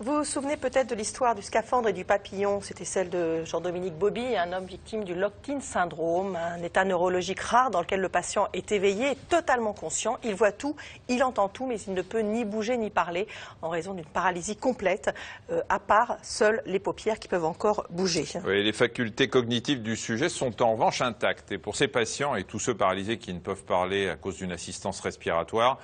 Vous vous souvenez peut-être de l'histoire du scaphandre et du papillon. C'était celle de Jean-Dominique Bobby, un homme victime du locked-in syndrome, un état neurologique rare dans lequel le patient est éveillé, totalement conscient. Il voit tout, il entend tout, mais il ne peut ni bouger ni parler en raison d'une paralysie complète, euh, à part seules les paupières qui peuvent encore bouger. Oui, les facultés cognitives du sujet sont en revanche intactes. Et pour ces patients et tous ceux paralysés qui ne peuvent parler à cause d'une assistance respiratoire,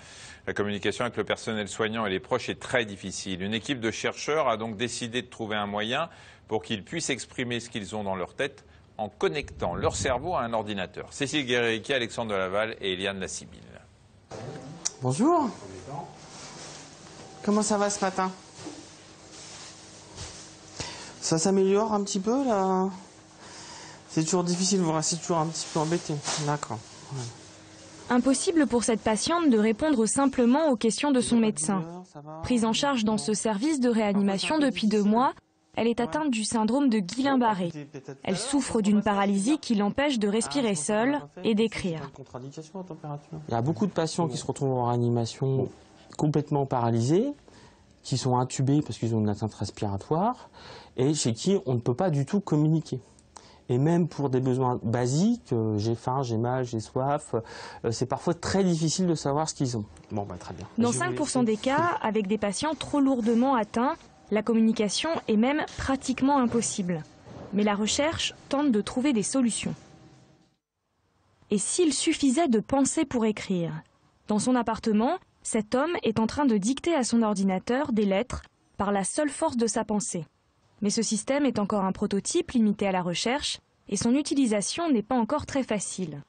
la communication avec le personnel soignant et les proches est très difficile. Une équipe de chercheurs a donc décidé de trouver un moyen pour qu'ils puissent exprimer ce qu'ils ont dans leur tête en connectant leur cerveau à un ordinateur. Cécile Guéricki, Alexandre Laval et Eliane Lassibille. Bonjour. Comment ça va ce matin? Ça s'améliore un petit peu là? C'est toujours difficile, vous restez toujours un petit peu embêté. D'accord. Impossible pour cette patiente de répondre simplement aux questions de son médecin. Prise en charge dans ce service de réanimation depuis deux mois, elle est atteinte du syndrome de Guillain-Barré. Elle souffre d'une paralysie qui l'empêche de respirer seule et d'écrire. Il y a beaucoup de patients qui se retrouvent en réanimation complètement paralysés, qui sont intubés parce qu'ils ont une atteinte respiratoire, et chez qui on ne peut pas du tout communiquer. Et même pour des besoins basiques, euh, j'ai faim, j'ai mal, j'ai soif, euh, c'est parfois très difficile de savoir ce qu'ils ont. Bon, bah, très bien. Dans 5% des cas, avec des patients trop lourdement atteints, la communication est même pratiquement impossible. Mais la recherche tente de trouver des solutions. Et s'il suffisait de penser pour écrire? Dans son appartement, cet homme est en train de dicter à son ordinateur des lettres par la seule force de sa pensée. Mais ce système est encore un prototype limité à la recherche et son utilisation n'est pas encore très facile.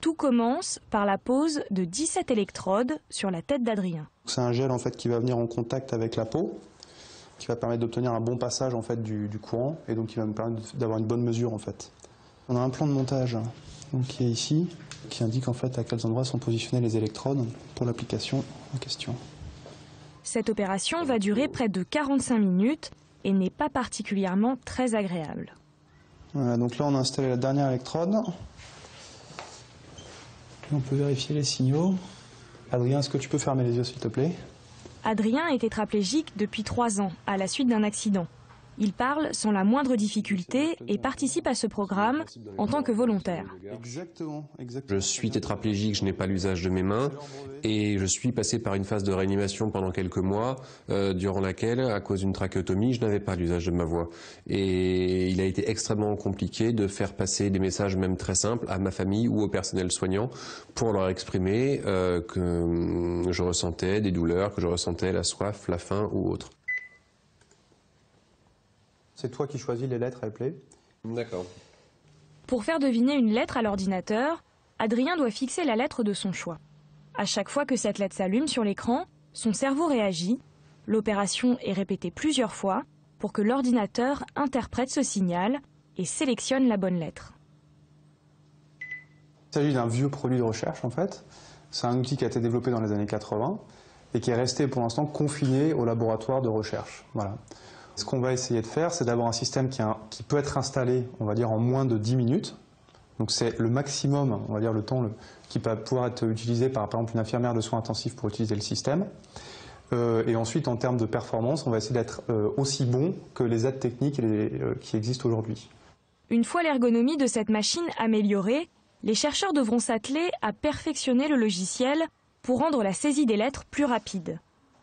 Tout commence par la pose de 17 électrodes sur la tête d'Adrien. C'est un gel en fait qui va venir en contact avec la peau, qui va permettre d'obtenir un bon passage en fait du, du, courant et donc qui va me permettre d'avoir une bonne mesure en fait. On a un plan de montage donc, qui est ici, qui indique en fait à quels endroits sont positionnés les électrodes pour l'application en question. Cette opération va durer près de 45 minutes et n'est pas particulièrement très agréable. Voilà, donc là on a installé la dernière électrode. on peut vérifier les signaux. Adrien, est-ce que tu peux fermer les yeux s'il te plaît? Adrien est tétraplégique depuis trois ans à la suite d'un accident. Il parle sans la moindre difficulté et participe à ce programme en tant que volontaire. Exactement, Je suis tétraplégique, je n'ai pas l'usage de mes mains et je suis passé par une phase de réanimation pendant quelques mois euh, durant laquelle, à cause d'une trachéotomie, je n'avais pas l'usage de ma voix. Et il a été extrêmement compliqué de faire passer des messages même très simples à ma famille ou au personnel soignant pour leur exprimer euh, que je ressentais des douleurs, que je ressentais la soif, la faim ou autre. C'est toi qui choisis les lettres à appeler. D'accord. Pour faire deviner une lettre à l'ordinateur, Adrien doit fixer la lettre de son choix. À chaque fois que cette lettre s'allume sur l'écran, son cerveau réagit. L'opération est répétée plusieurs fois pour que l'ordinateur interprète ce signal et sélectionne la bonne lettre. Il s'agit d'un vieux produit de recherche en fait. C'est un outil qui a été développé dans les années 80 et qui est resté pour l'instant confiné au laboratoire de recherche. Voilà. Ce qu'on va essayer de faire, c'est d'avoir un système qui, peut être installé, on va dire, en moins de 10 minutes. Donc c'est le maximum, on va dire, le temps qui peut pouvoir être utilisé par, par exemple, une infirmière de soins intensifs pour utiliser le système. Euh, et ensuite, en termes de performance, on va essayer d'être euh, aussi bon que les aides techniques euh, qui existent aujourd'hui. Une fois l'ergonomie de cette machine améliorée, les chercheurs devront s'atteler à perfectionner le logiciel pour rendre la saisie des lettres plus rapide.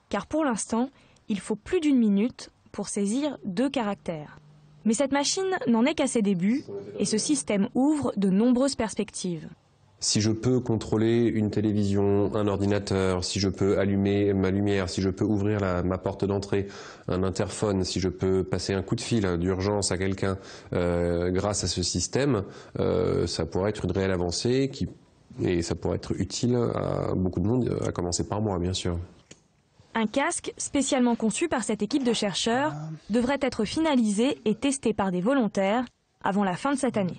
Car pour l'instant, il faut plus d'une minute pour saisir deux caractères. Mais cette machine n'en est qu'à ses débuts et ce système ouvre de nombreuses perspectives. Si je peux contrôler une télévision, un ordinateur, si je peux allumer ma lumière, si je peux ouvrir ma porte d'entrée, un interphone, si je peux passer un coup de fil d'urgence à quelqu'un euh, grâce à ce système, euh, ça pourrait être une réelle avancée et ça pourrait être utile à beaucoup de monde, à commencer par moi bien sûr. Un casque spécialement conçu par cette équipe de chercheurs devrait être finalisé et testé par des volontaires avant la fin de cette année.